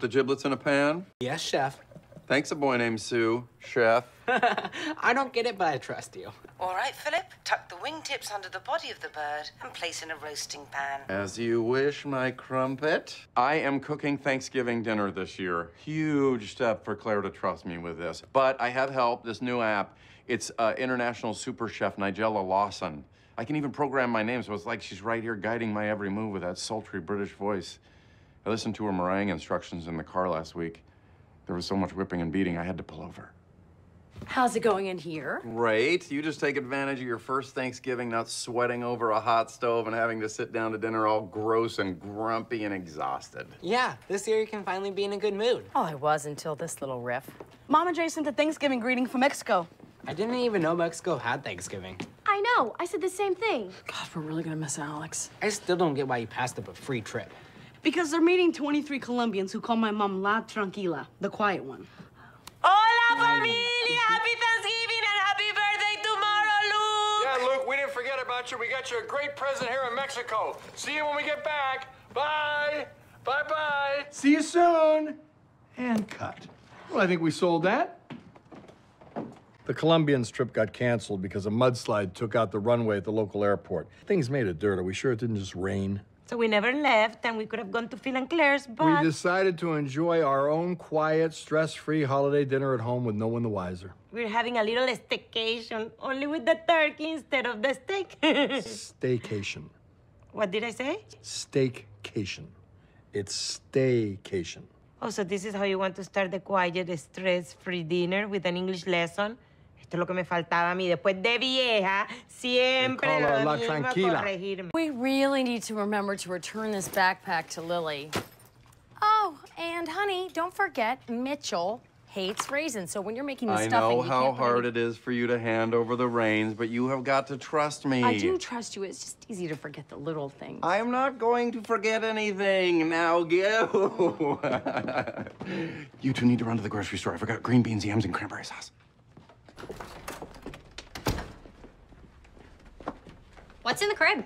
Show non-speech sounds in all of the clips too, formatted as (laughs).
Put the giblets in a pan? Yes, chef. Thanks, a boy named Sue, chef. (laughs) I don't get it, but I trust you. All right, Philip. Tuck the wingtips under the body of the bird and place in a roasting pan. As you wish, my crumpet. I am cooking Thanksgiving dinner this year. Huge step for Claire to trust me with this. But I have help, this new app. It's uh, international super chef Nigella Lawson. I can even program my name, so it's like she's right here guiding my every move with that sultry British voice. I listened to her meringue instructions in the car last week. There was so much whipping and beating, I had to pull over. How's it going in here? Great. You just take advantage of your first Thanksgiving, not sweating over a hot stove and having to sit down to dinner all gross and grumpy and exhausted. Yeah, this year you can finally be in a good mood. Oh, I was until this little riff. Mom and Jay sent a Thanksgiving greeting from Mexico. I didn't even know Mexico had Thanksgiving. I know. I said the same thing. God, we're really gonna miss Alex. I still don't get why you passed up a free trip. Because they're meeting 23 Colombians who call my mom La Tranquila, the quiet one. Hola, familia! Happy Thanksgiving and happy birthday tomorrow, Luke! Yeah, Luke, we didn't forget about you. We got you a great present here in Mexico. See you when we get back. Bye. Bye bye. See you soon. And cut. Well, I think we sold that. The Colombians trip got canceled because a mudslide took out the runway at the local airport. Things made of dirt. Are we sure it didn't just rain? So we never left, and we could have gone to Phil and Claire's, but... We decided to enjoy our own quiet, stress-free holiday dinner at home with no one the wiser. We're having a little staycation, only with the turkey instead of the steak. (laughs) Staycation. what did I say? Staycation. It's staycation. Oh, so this is how you want to start the quiet, stress-free dinner with an English lesson? Esto es lo que me faltaba a mí. Después de vieja, siempre lo La mismo Tranquila. corregirme. We really need to remember to return this backpack to Lily. Oh, and honey, don't forget, Mitchell hates raisins. So when you're making the I stuffing, know you how can't put hard it is for you to hand over the reins, but you have got to trust me. I do trust you. It's just easy to forget the little things. I am not going to forget anything. Now go. (laughs) (laughs) you two need to run to the grocery store. I forgot green beans, yams, and cranberry sauce. What's in the crib?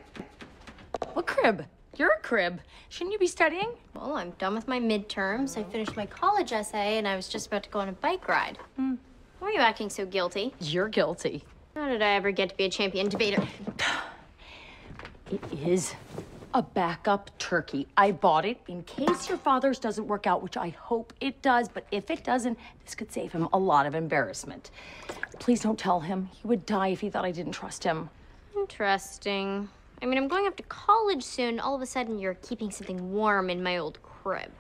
What crib? You're a crib. Shouldn't you be studying? Well, I'm done with my midterms. I finished my college essay, and I was just about to go on a bike ride. Hmm. Why are you acting so guilty? You're guilty. How did I ever get to be a champion debater? It is a backup turkey. I bought it in case your father's doesn't work out, which I hope it does. But if it doesn't, this could save him a lot of embarrassment. Please don't tell him. He would die if he thought I didn't trust him. Interesting. I mean, I'm going off to college soon. All of a sudden, you're keeping something warm in my old crib.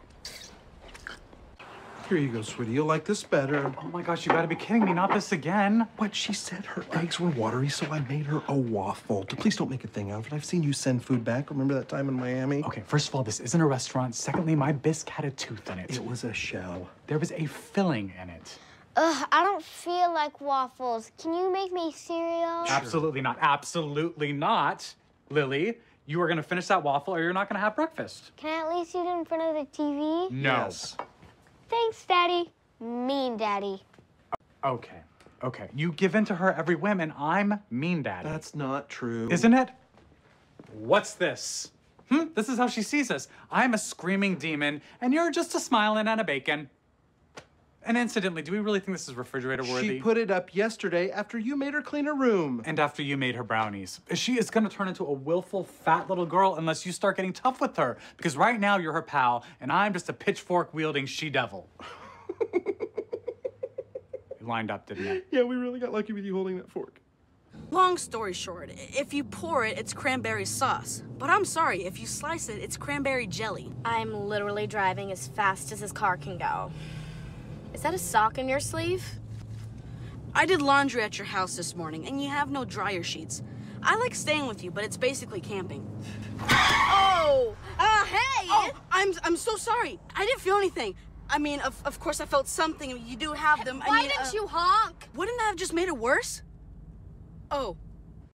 Here you go, sweetie. You'll like this better. Oh my gosh, you gotta be kidding me, not this again. What? She said her eggs were watery, so I made her a waffle. Please don't make a thing out of it. I've seen you send food back. Remember that time in Miami? Okay, first of all, this isn't a restaurant. Secondly, my bisque had a tooth in it. It was a shell. There was a filling in it. Ugh, I don't feel like waffles. Can you make me cereal? Absolutely not. Absolutely not. Lily, you are gonna finish that waffle or you're not gonna have breakfast. Can I at least eat it in front of the TV? No. Yes. Thanks, Daddy. Mean Daddy. Okay. Okay. You give in to her every whim and I'm mean daddy. That's not true. Isn't it? What's this? Hmm? This is how she sees us. I'm a screaming demon, and you're just a smiling and a bacon. And incidentally, do we really think this is refrigerator worthy? She put it up yesterday after you made her clean her room. and after you made her brownies. She is gonna turn into a willful, fat little girl unless you start getting tough with her. Because right now you're her pal, and I'm just a pitchfork wielding she devil. (laughs) you lined up, didn't it? Yeah, we really got lucky with you holding that fork. Long story short, if you pour it, it's cranberry sauce. But I'm sorry, if you slice it, it's cranberry jelly. I'm literally driving as fast as his car can go. Is that a sock in your sleeve? I did laundry at your house this morning, and you have no dryer sheets. I like staying with you, but it's basically camping. Oh! Uh, hey! Oh, I'm I'm so sorry. I didn't feel anything. I mean, of, of course I felt something. You do have them. I Why mean, didn't uh, you honk? Wouldn't that have just made it worse? Oh,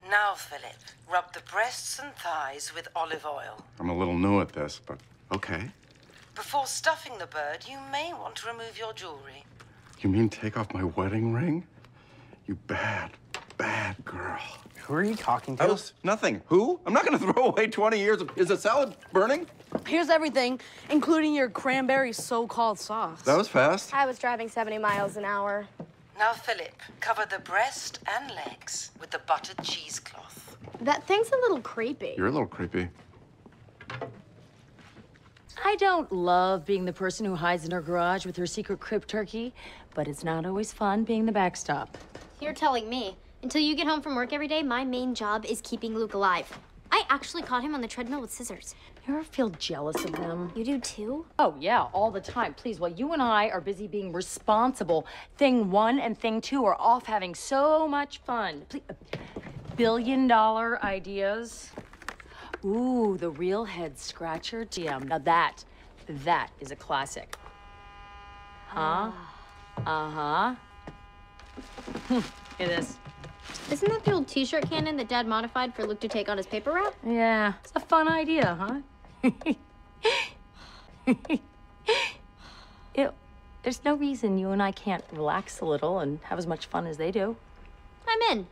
Now, Philip, rub the breasts and thighs with olive oil. I'm a little new at this, but okay. Before stuffing the bird, you may want to remove your jewelry. You mean take off my wedding ring? You bad, bad girl. Who are you talking to? House? Nothing. Who? I'm not gonna (laughs) throw away 20 years of. Is the salad burning? Here's everything, including your cranberry so-called sauce. That was fast. I was driving 70 miles an hour. Now, Philip, cover the breast and legs with the buttered cheesecloth. That thing's a little creepy. You're a little creepy. I don't love being the person who hides in her garage with her secret crib turkey, but it's not always fun being the backstop. You're telling me. Until you get home from work every day, my main job is keeping Luke alive. I actually caught him on the treadmill with scissors. You ever feel jealous of them? You do too? Oh, yeah, all the time. Please, while you and I are busy being responsible, thing one and thing two are off having so much fun. Please, billion dollar ideas. Ooh, the real head scratcher GM. Now that, that is a classic. Huh? Uh-huh. Look at this. Isn't that the old t-shirt cannon that Dad modified for Luke to take on his paper route? Yeah, it's a fun idea, huh? (laughs) Ew, there's no reason you and I can't relax a little and have as much fun as they do. I'm in.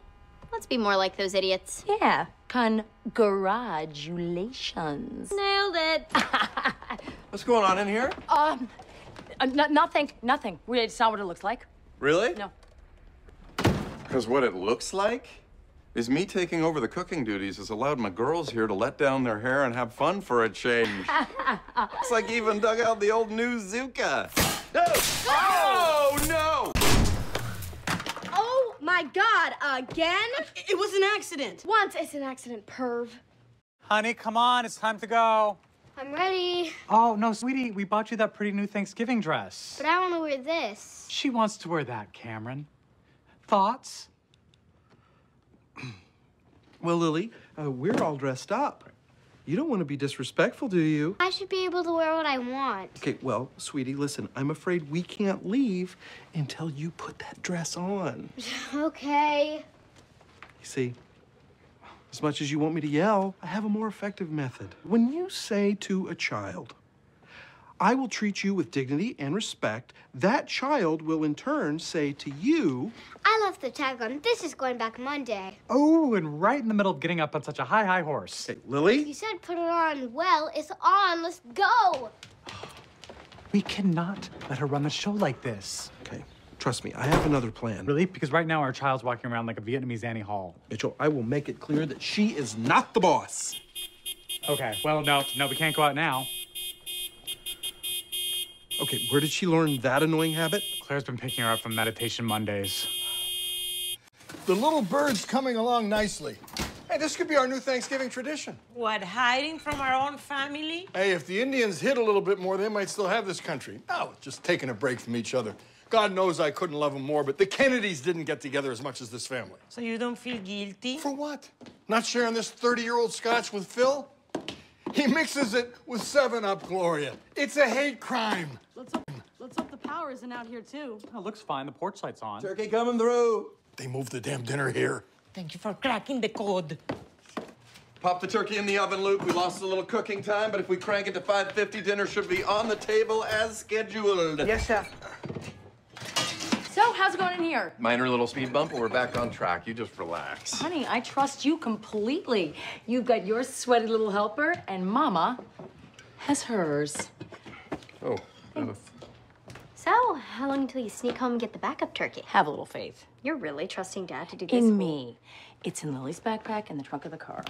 Let's be more like those idiots. Yeah, congratulations. Nailed it. (laughs) What's going on in here? Um, uh, n- nothing, nothing. Really, It's not what it looks like. Really? No. Because what it looks like is me taking over the cooking duties has allowed my girls here to let down their hair and have fun for a change. (laughs) Looks like even dug out the old new Zuka. No! Oh, no! Oh my God! Again? It was an accident. Once it's an accident, perv. Honey, come on, it's time to go. I'm ready, Oh, no, sweetie, we bought you that pretty new Thanksgiving dress. but I want to wear this. She wants to wear that, Cameron. Thoughts? (clears throat) Well, Lily, uh, we're all dressed up. You don't want to be disrespectful, do you? I should be able to wear what I want. Okay, well, sweetie, listen, I'm afraid we can't leave until you put that dress on. (laughs) okay. You see, as much as you want me to yell, I have a more effective method. When you say to a child, I will treat you with dignity and respect, that child will in turn say to you, I left the tag on. This is going back Monday. Oh, and right in the middle of getting up on such a high, high horse. Hey, Lily? You said put it on. Well, it's on. Let's go. (gasps) We cannot let her run the show like this. Okay, trust me, I have another plan. Really? Because right now our child's walking around like a Vietnamese Annie Hall. Mitchell, I will make it clear that she is not the boss. Okay, well, no, no, we can't go out now. Okay, where did she learn that annoying habit? Claire's been picking her up from Meditation Mondays. The little bird's coming along nicely. Hey, this could be our new Thanksgiving tradition. What, hiding from our own family? Hey, if the Indians hid a little bit more, they might still have this country. No, just taking a break from each other. God knows I couldn't love them more, but the Kennedys didn't get together as much as this family. So you don't feel guilty? For what? Not sharing this 30 year old scotch with Phil? He mixes it with 7 Up, Gloria. It's a hate crime. Let's hope, let's hope the power isn't out here too. Oh, looks fine. The porch light's on. Turkey coming through. They moved the damn dinner here. Thank you for cracking the code. Pop the turkey in the oven, Luke. We lost a little cooking time, but if we crank it to 550, dinner should be on the table as scheduled. Yes, sir. So, how's it going in here? Minor little speed bump, but we're back on track. You just relax. Honey, I trust you completely. You've got your sweaty little helper, and Mama has hers. Oh, So, how long until you sneak home and get the backup turkey? Have a little faith. You're really trusting Dad to do this? In me. It's in Lily's backpack in the trunk of the car.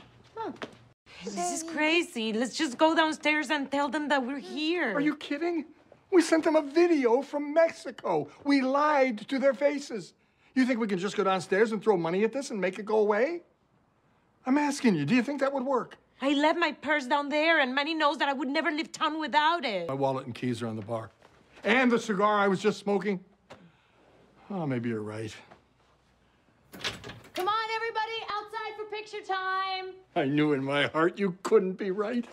This is crazy. Let's just go downstairs and tell them that we're here. Are you kidding? We sent them a video from Mexico. We lied to their faces. You think we can just go downstairs and throw money at this and make it go away? I'm asking you, do you think that would work? I left my purse down there, and Manny knows that I would never leave town without it. My wallet and keys are on the bar. And the cigar I was just smoking. Oh, maybe you're right. Come on, everybody, outside for picture time. I knew in my heart you couldn't be right.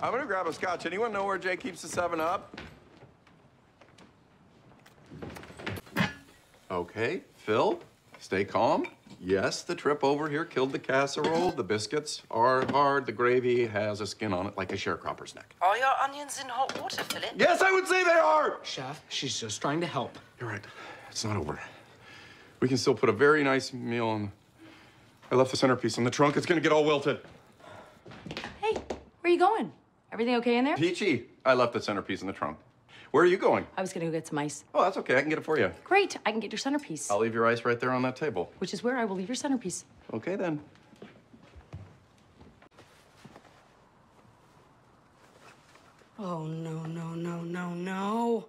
I'm gonna grab a scotch. Anyone know where Jay keeps the 7 Up? Okay, Phil, stay calm. Yes, the trip over here killed the casserole. The biscuits are hard. The gravy has a skin on it like a sharecropper's neck. Are your onions in hot water, Philip? Yes, I would say they are! Chef, she's just trying to help. You're right. It's not over. We can still put a very nice meal on. I left the centerpiece in the trunk. It's gonna get all wilted. Hey, where are you going? Everything okay in there? Peachy, I left the centerpiece in the trunk. Where are you going? I was gonna go get some ice. Oh, that's okay. I can get it for you. Great, I can get your centerpiece. I'll leave your ice right there on that table. Which is where I will leave your centerpiece. Okay, then. Oh, no, no, no, no, no.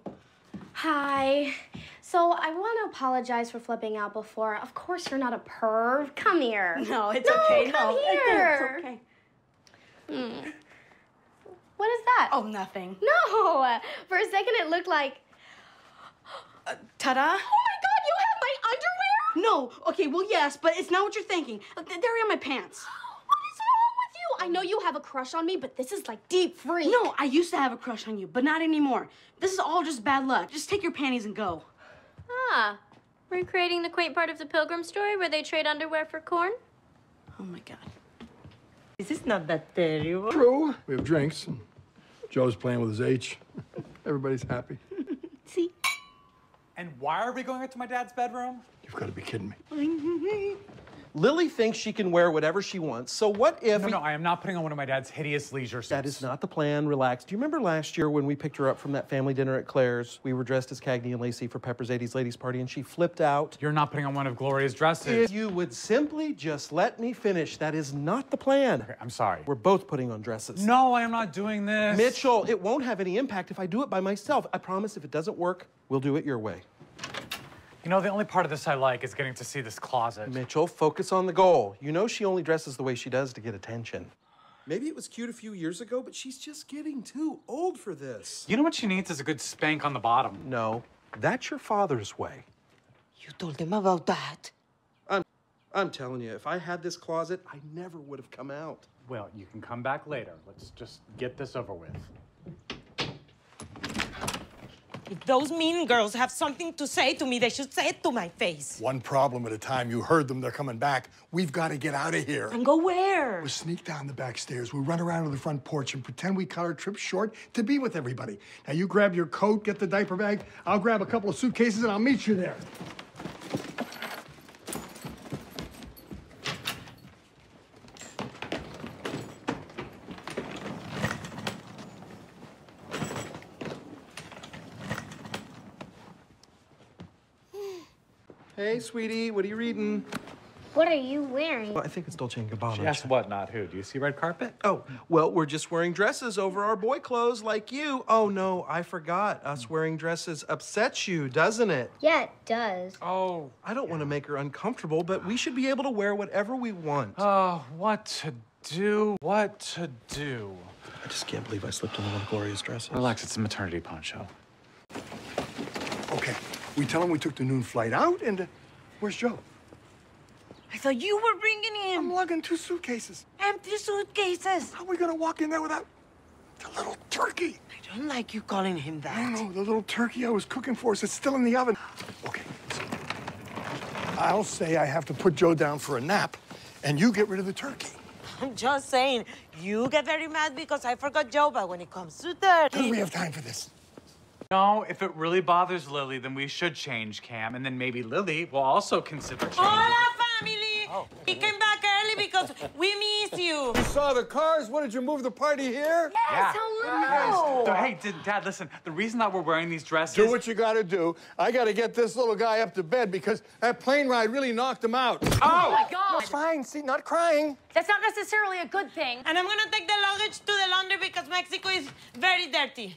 Hi. So I want to apologize for flipping out before. Of course, you're not a perv. Come here. No, it's no, okay. Come no, it's- here. it's okay. Hmm. What is that? Oh, nothing. No. For a second, it looked like. Ta-da. Oh my God! You have my underwear. No. Okay, well, yes, but it's not what you're thinking. Uh, They're in my pants. (gasps) What is wrong with you? I know you have a crush on me, but this is like deep freak. No, I used to have a crush on you, but not anymore. This is all just bad luck. Just take your panties and go. Ah, recreating the quaint part of the Pilgrim story where they trade underwear for corn? Oh my God. This is not that terrible. True. We have drinks. and Joe's playing with his H. (laughs) Everybody's happy. (laughs) See? And why are we going up to my dad's bedroom? You've got to be kidding me. (laughs) Lily thinks she can wear whatever she wants. So what if No, no, I am not putting on one of my dad's hideous leisure suits. That is not the plan. Relax. Do you remember last year when we picked her up from that family dinner at Claire's? We were dressed as Cagney and Lacey for Pepper's 80s ladies party, and she flipped out. You're not putting on one of Gloria's dresses. If you would simply just let me finish, that is not the plan. Okay, I'm sorry. We're both putting on dresses. No, I am not doing this. Mitchell, it won't have any impact if I do it by myself. I promise if it doesn't work, we'll do it your way. You know, the only part of this I like is getting to see this closet. Mitchell, focus on the goal. You know she only dresses the way she does to get attention. Maybe it was cute a few years ago, but she's just getting too old for this. You know what she needs is a good spank on the bottom. No, that's your father's way. You told him about that. I'm, I'm telling you, if I had this closet, I never would have come out. Well, you can come back later. Let's just get this over with. If those mean girls have something to say to me, they should say it to my face. One problem at a time. You heard them. They're coming back. We've got to get out of here. And go where? We'll sneak down the back stairs. We'll run around to the front porch and pretend we cut our trip short to be with everybody. Now, you grab your coat, get the diaper bag. I'll grab a couple of suitcases, and I'll meet you there. Hey, sweetie, what are you reading? What are you wearing? Well, I think it's Dolce & Gabbana. She asked what, not who. Do you see red carpet? Oh, well, we're just wearing dresses over our boy clothes like you. Oh, no, I forgot. Us wearing dresses upsets you, doesn't it? Yeah, it does. Oh. I don't want to make her uncomfortable, but we should be able to wear whatever we want. Oh, what to do? What to do? I just can't believe I slipped into one of Gloria's dresses. Relax, it's a maternity poncho. Okay. We tell them we took the noon flight out, and uh, where's Joe? I thought you were bringing him. I'm lugging two suitcases. empty suitcases. How are we gonna walk in there without the little turkey? I don't like you calling him that. No, no, the little turkey I was cooking for us. It's still in the oven. Okay. I'll say I have to put Joe down for a nap, and you get rid of the turkey. (laughs) I'm just saying, you get very mad because I forgot Joe, but when it comes to that, Do we have time for this? No, if it really bothers Lily, then we should change Cam, and then maybe Lily will also consider changing. Hola, family! Oh, we came back early because we miss you. You saw the cars? What, did you move the party here? Yeah. hello. So, hey, did, Dad, listen. The reason that we're wearing these dresses. Do what you gotta do. I gotta get this little guy up to bed because that plane ride really knocked him out. Oh! oh my God. It's fine. See, not crying. That's not necessarily a good thing. And I'm gonna take the luggage to the laundry because Mexico is very dirty.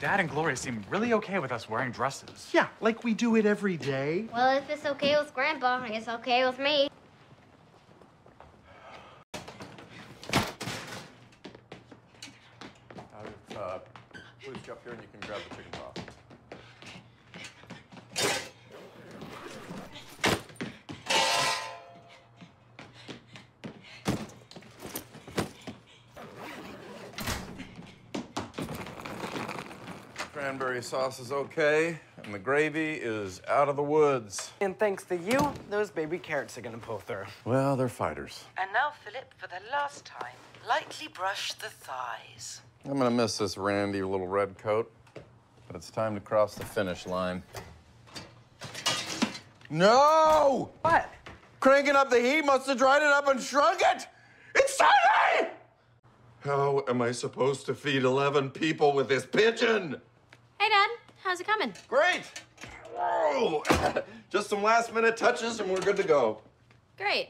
Dad and Gloria seem really okay with us wearing dresses. Yeah, like we do it every day. Well, if it's okay with Grandpa, it's okay with me. Uh, please jump here and you can grab the chicken broth. Cranberry sauce is okay, and the gravy is out of the woods. And thanks to you, those baby carrots are gonna pull through. Well, they're fighters. And now, Philip, for the last time, lightly brush the thighs. I'm gonna miss this randy little red coat, but it's time to cross the finish line. No! What? Cranking up the heat must have dried it up and shrunk it! It's Sunday! How am I supposed to feed 11 people with this pigeon? Hey, Dad. How's it coming? Great! Whoa! (laughs) Just some last minute touches and we're good to go. Great.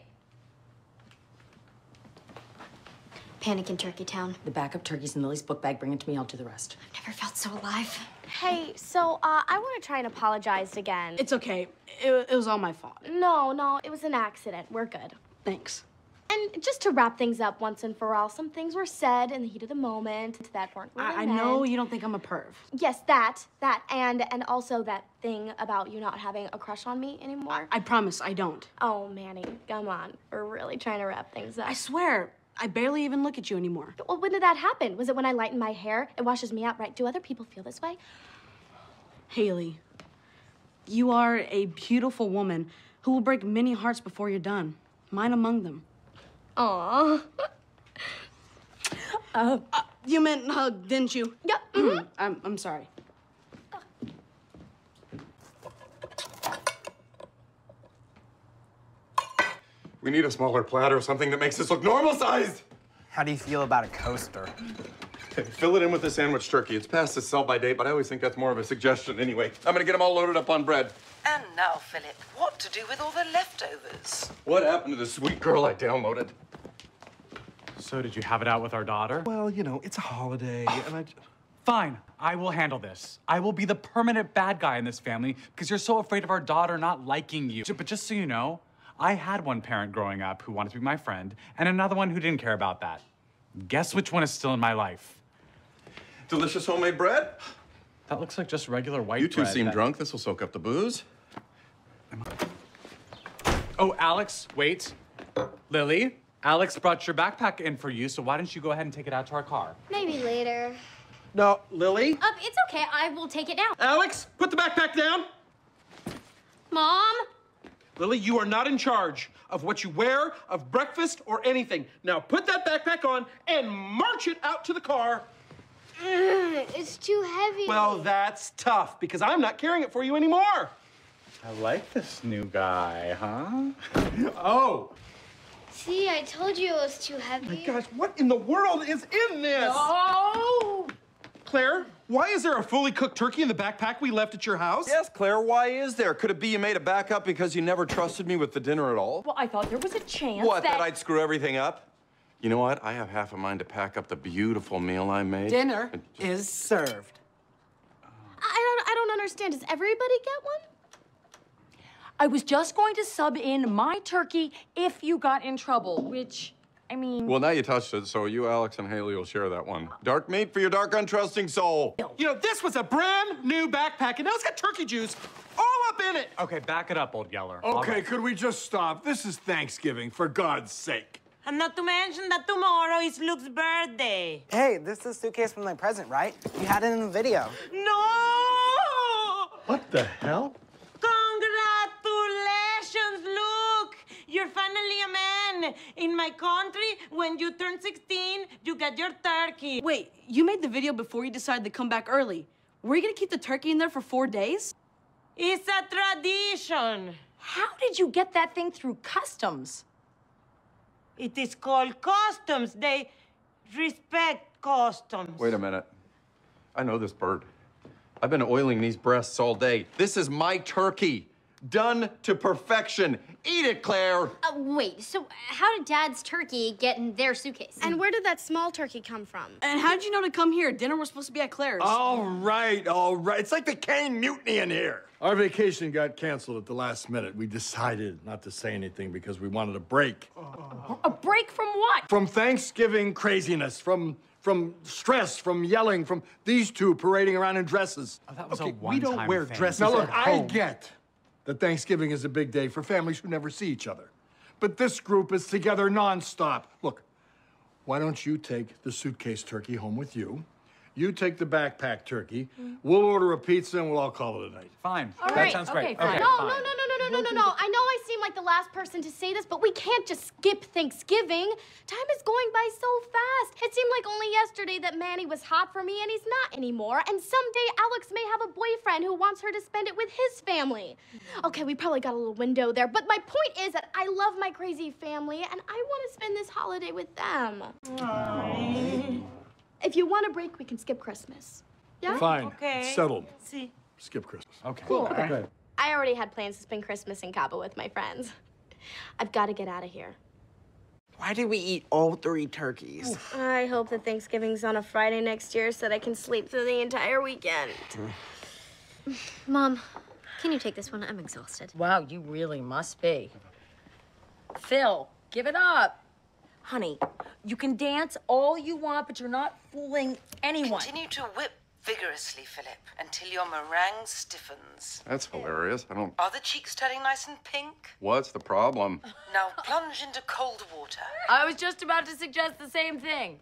Panic in Turkey Town. The backup turkey's in Lily's book bag. Bring it to me. I'll do the rest. I've never felt so alive. Hey, so uh, I want to try and apologize again. It's okay. It, it was all my fault. no, no, it was an accident. We're good. Thanks. And just to wrap things up once and for all, some things were said in the heat of the moment that weren't really I, I know meant. you don't think I'm a perv. Yes, that, that, and and also that thing about you not having a crush on me anymore. I promise I don't. oh, Manny, come on. We're really trying to wrap things up. I swear, I barely even look at you anymore. Well, when did that happen? Was it when I lighten my hair? It washes me out, right? Do other people feel this way? Haley, you are a beautiful woman who will break many hearts before you're done. Mine among them. Aww. (laughs) Uh, you meant hug, didn't you? Yep. Mm, I'm, I'm sorry. We need a smaller platter, or something that makes this look normal sized. How do you feel about a coaster? Fill it in with the sandwich turkey. It's past the sell by date, but I always think that's more of a suggestion anyway. I'm gonna get them all loaded up on bread. And now, Philip, what to do with all the leftovers? What happened to the sweet girl I downloaded? So, did you have it out with our daughter? Well, you know, it's a holiday, oh. and I. Fine, I will handle this. I will be the permanent bad guy in this family because you're so afraid of our daughter not liking you. But just so you know, I had one parent growing up who wanted to be my friend and another one who didn't care about that. Guess which one is still in my life? Delicious homemade bread? That looks like just regular white bread. You two bread seem that- drunk. This will soak up the booze. Oh, Alex, wait. Lily, Alex brought your backpack in for you, so why don't you go ahead and take it out to our car? Maybe later. No, Lily? Um, it's okay. I will take it down. Alex, put the backpack down. Mom? Lily, you are not in charge of what you wear, of breakfast, or anything. Now put that backpack on and march it out to the car. It's too heavy. Well, that's tough because I'm not carrying it for you anymore. I like this new guy, huh? (laughs) oh, See, I told you it was too heavy. My gosh, what in the world is in this? Oh! Claire, why is there a fully cooked turkey in the backpack we left at your house? Yes, Claire, why is there? Could it be you made a backup because you never trusted me with the dinner at all? Well, I thought there was a chance What, that... that I'd screw everything up? You know what? I have half a mind to pack up the beautiful meal I made. Dinner is served. I don't, I don't understand. Does everybody get one? I was just going to sub in my turkey if you got in trouble, which, I mean... Well, now you touched it, so you, Alex, and Haley will share that one. Dark meat for your dark, untrusting soul. You know, this was a brand new backpack, and now it's got turkey juice all up in it. okay, back it up, old Yeller. Okay, right. could we just stop? This is Thanksgiving, for God's sake. And not to mention that tomorrow is Luke's birthday. Hey, this is the suitcase from my present, right? You had it in the video. No! What the hell? In my country, when you turn 16, you get your turkey. Wait, you made the video before you decided to come back early. Were you gonna keep the turkey in there for four days? It's a tradition. How did you get that thing through customs? It is called customs. They respect customs. Wait a minute. I know this bird. I've been oiling these breasts all day. This is my turkey. Done to perfection. Eat it, Claire. Uh, wait, so how did Dad's turkey get in their suitcase? And where did that small turkey come from? And how did you know to come here? Dinner was supposed to be at Claire's. All right, all right. It's like the Caine mutiny in here. Our vacation got canceled at the last minute. We decided not to say anything because we wanted a break. A break from what? From Thanksgiving craziness, from from stress, from yelling, from these two parading around in dresses. Oh, that was Okay, a we don't wear thing. dresses Now, look, at I get that Thanksgiving is a big day for families who never see each other. But this group is together nonstop. Look, why don't you take the suitcase turkey home with you? You take the backpack turkey. We'll order a pizza and we'll all call it a night. Fine. All that right, sounds okay, great. fine. Okay, No, fine. no, no, no, no, no, no, no, no. I know I seem like the last person to say this, but we can't just skip Thanksgiving. Time is going by so fast. It seemed like only yesterday that Manny was hot for me, and he's not anymore. And someday Alex may have a boyfriend who wants her to spend it with his family. Okay, we probably got a little window there, but my point is that I love my crazy family, and I want to spend this holiday with them. If you want a break, we can skip Christmas. Yeah? Fine. Okay. Settled. See. Skip Christmas. Okay. Cool. Okay. I already had plans to spend Christmas in Cabo with my friends. I've got to get out of here. Why did we eat all three turkeys? I hope that Thanksgiving's on a Friday next year so that I can sleep through the entire weekend. (sighs) Mom, can you take this one? I'm exhausted. Wow, you really must be. Phil, give it up. Honey, you can dance all you want, but you're not fooling anyone. Continue to whip vigorously, Philip, until your meringue stiffens. That's hilarious. I don't. Are the cheeks turning nice and pink? What's the problem? Now plunge into cold water. I was just about to suggest the same thing.